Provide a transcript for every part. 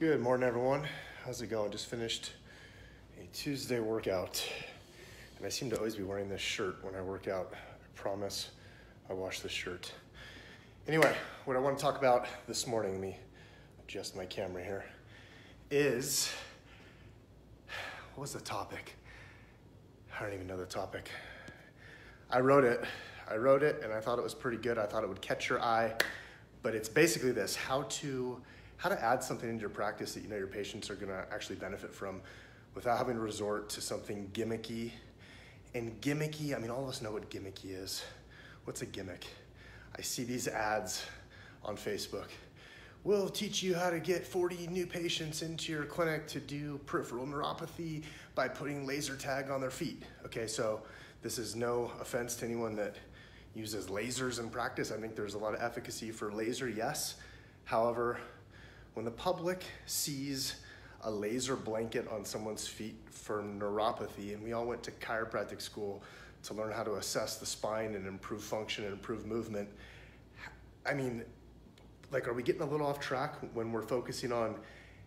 Good morning, everyone. How's it going? Just finished a Tuesday workout, and I seem to always be wearing this shirt when I work out. I promise I wash this shirt. Anyway, what I want to talk about this morning, let me adjust my camera here, is what was the topic? I don't even know the topic. I wrote it. I wrote it, and I thought it was pretty good. I thought it would catch your eye, but it's basically this: how to how to add something into your practice that you know your patients are going to actually benefit from without having to resort to something gimmicky. And gimmicky, I mean, all of us know what gimmicky is. What's a gimmick? I see these ads on Facebook. We'll teach you how to get 40 new patients into your clinic to do peripheral neuropathy by putting laser tag on their feet. Okay, so this is no offense to anyone that uses lasers in practice. I think there's a lot of efficacy for laser, yes. However, when the public sees a laser blanket on someone's feet for neuropathy, and we all went to chiropractic school to learn how to assess the spine and improve function and improve movement. I mean, like, are we getting a little off track when we're focusing on,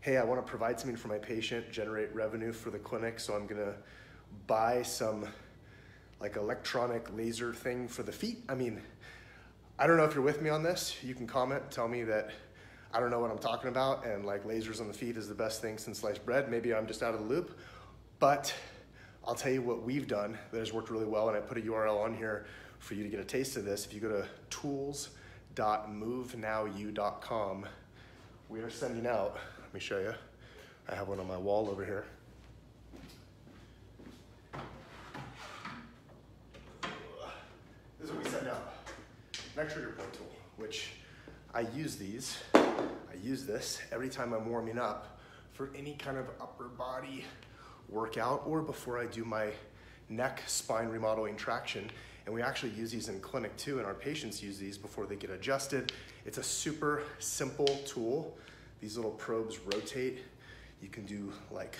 hey, I want to provide something for my patient, generate revenue for the clinic, so I'm gonna buy some like electronic laser thing for the feet? I mean, I don't know if you're with me on this. You can comment, tell me that I don't know what I'm talking about, and like lasers on the feet is the best thing since sliced bread. Maybe I'm just out of the loop, but I'll tell you what we've done that has worked really well, and I put a URL on here for you to get a taste of this. If you go to tools.movenowu.com, we are sending out, let me show you. I have one on my wall over here. This is what we send out. An point tool, which I use these I use this every time I'm warming up for any kind of upper body workout or before I do my neck spine remodeling traction. And we actually use these in clinic too, and our patients use these before they get adjusted. It's a super simple tool. These little probes rotate. You can do like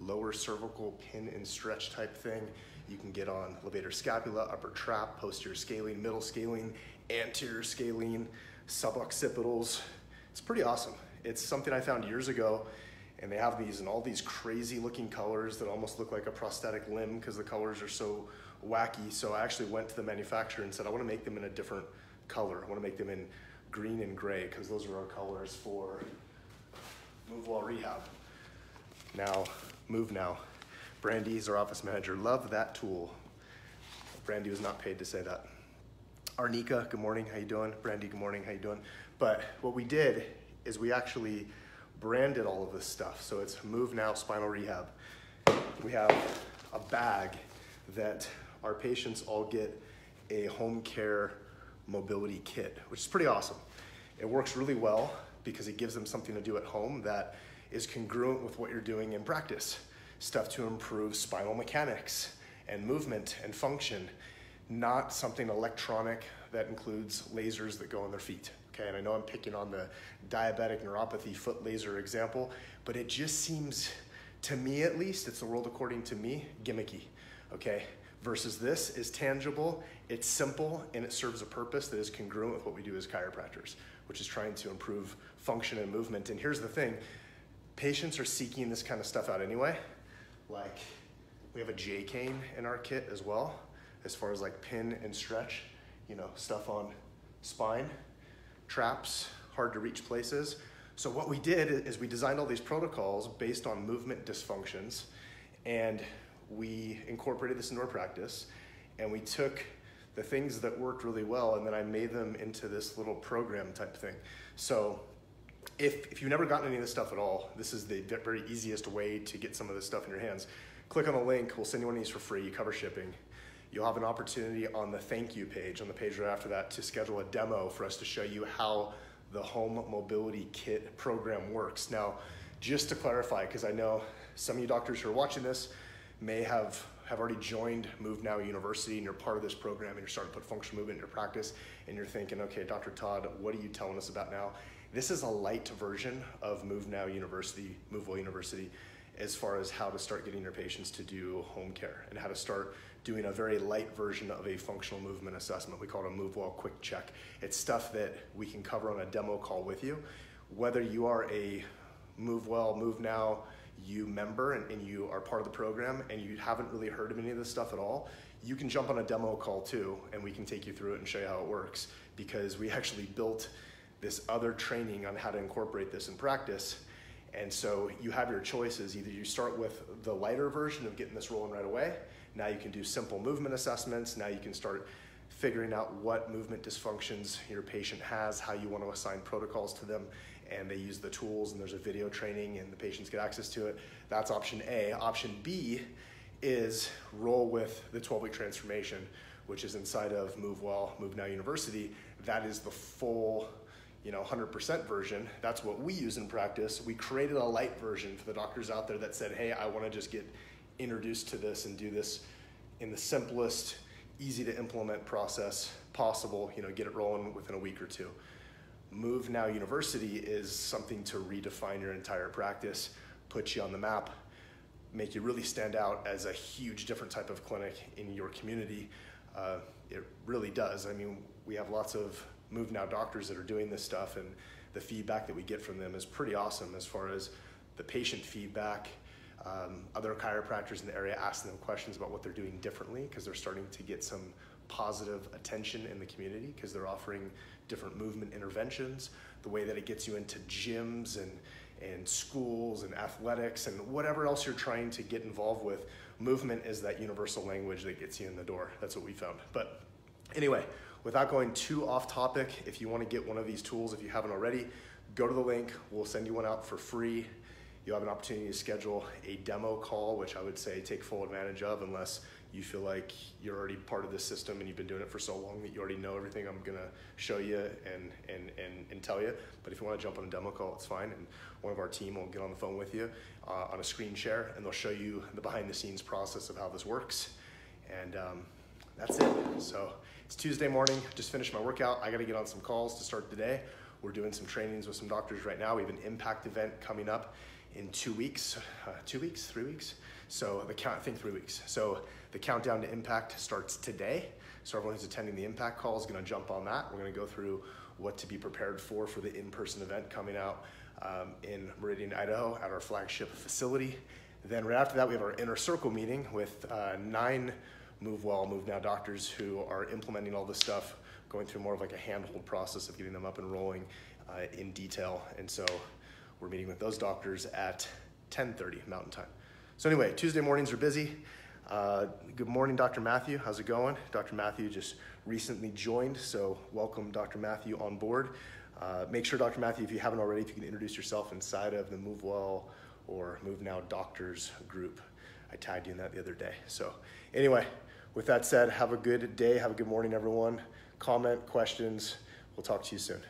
lower cervical pin and stretch type thing. You can get on levator scapula, upper trap, posterior scalene, middle scalene, anterior scalene, suboccipitals, it's pretty awesome. It's something I found years ago, and they have these in all these crazy looking colors that almost look like a prosthetic limb because the colors are so wacky. So I actually went to the manufacturer and said, I want to make them in a different color. I want to make them in green and gray because those are our colors for Move Well Rehab. Now, Move Now. Brandy's our office manager. Love that tool. Brandy was not paid to say that. Arnika, good morning. How you doing? Brandy, good morning. How you doing? But what we did is we actually branded all of this stuff. So it's Move Now Spinal Rehab. We have a bag that our patients all get a home care mobility kit, which is pretty awesome. It works really well because it gives them something to do at home that is congruent with what you're doing in practice. Stuff to improve spinal mechanics and movement and function, not something electronic that includes lasers that go on their feet okay? And I know I'm picking on the diabetic neuropathy foot laser example, but it just seems, to me at least, it's the world according to me, gimmicky, okay? Versus this is tangible, it's simple, and it serves a purpose that is congruent with what we do as chiropractors, which is trying to improve function and movement. And here's the thing patients are seeking this kind of stuff out anyway. Like, we have a J cane in our kit as well, as far as like pin and stretch, you know, stuff on spine traps, hard to reach places. So what we did is we designed all these protocols based on movement dysfunctions and we incorporated this into our practice and we took the things that worked really well and then I made them into this little program type thing. So if, if you've never gotten any of this stuff at all, this is the very easiest way to get some of this stuff in your hands. Click on the link, we'll send you one of these for free, you cover shipping you'll have an opportunity on the thank you page, on the page right after that, to schedule a demo for us to show you how the home mobility kit program works. Now, just to clarify, because I know some of you doctors who are watching this may have, have already joined Move Now University and you're part of this program and you're starting to put functional movement in your practice and you're thinking, okay, Dr. Todd, what are you telling us about now? This is a light version of Move Now University, Move Well University, as far as how to start getting your patients to do home care and how to start doing a very light version of a functional movement assessment. We call it a Move Well Quick Check. It's stuff that we can cover on a demo call with you. Whether you are a Move Well, Move Now, you member and, and you are part of the program and you haven't really heard of any of this stuff at all, you can jump on a demo call too and we can take you through it and show you how it works because we actually built this other training on how to incorporate this in practice. And so you have your choices. Either you start with the lighter version of getting this rolling right away. Now you can do simple movement assessments. Now you can start figuring out what movement dysfunctions your patient has, how you want to assign protocols to them, and they use the tools and there's a video training and the patients get access to it. That's option A. Option B is roll with the 12 week transformation, which is inside of Move Well, Move Now University. That is the full you know 100% version that's what we use in practice we created a light version for the doctors out there that said hey i want to just get introduced to this and do this in the simplest easy to implement process possible you know get it rolling within a week or two move now university is something to redefine your entire practice put you on the map make you really stand out as a huge different type of clinic in your community uh, it really does i mean we have lots of Move Now doctors that are doing this stuff, and the feedback that we get from them is pretty awesome as far as the patient feedback. Um, other chiropractors in the area asking them questions about what they're doing differently because they're starting to get some positive attention in the community because they're offering different movement interventions, the way that it gets you into gyms and, and schools and athletics and whatever else you're trying to get involved with. Movement is that universal language that gets you in the door. That's what we found. But anyway, Without going too off topic, if you want to get one of these tools, if you haven't already, go to the link. We'll send you one out for free. You'll have an opportunity to schedule a demo call, which I would say take full advantage of unless you feel like you're already part of this system and you've been doing it for so long that you already know everything I'm gonna show you and, and, and, and tell you. But if you wanna jump on a demo call, it's fine. And one of our team will get on the phone with you uh, on a screen share and they'll show you the behind the scenes process of how this works. And um, that's it. So it's Tuesday morning, just finished my workout. I gotta get on some calls to start the day. We're doing some trainings with some doctors right now. We have an impact event coming up in two weeks, uh, two weeks, three weeks. So the count, I think three weeks. So the countdown to impact starts today. So everyone who's attending the impact call is gonna jump on that. We're gonna go through what to be prepared for for the in-person event coming out um, in Meridian, Idaho at our flagship facility. Then right after that, we have our inner circle meeting with uh, nine Move Well, Move Now doctors who are implementing all this stuff, going through more of like a handhold process of getting them up and rolling uh, in detail. And so we're meeting with those doctors at 10:30 Mountain Time. So anyway, Tuesday mornings are busy. Uh, good morning, Dr. Matthew. How's it going? Dr. Matthew just recently joined, so welcome, Dr. Matthew, on board. Uh, make sure, Dr. Matthew, if you haven't already, if you can introduce yourself inside of the Move Well or Move Now Doctors group. I tagged you in that the other day. So anyway, with that said, have a good day. Have a good morning, everyone. Comment, questions. We'll talk to you soon.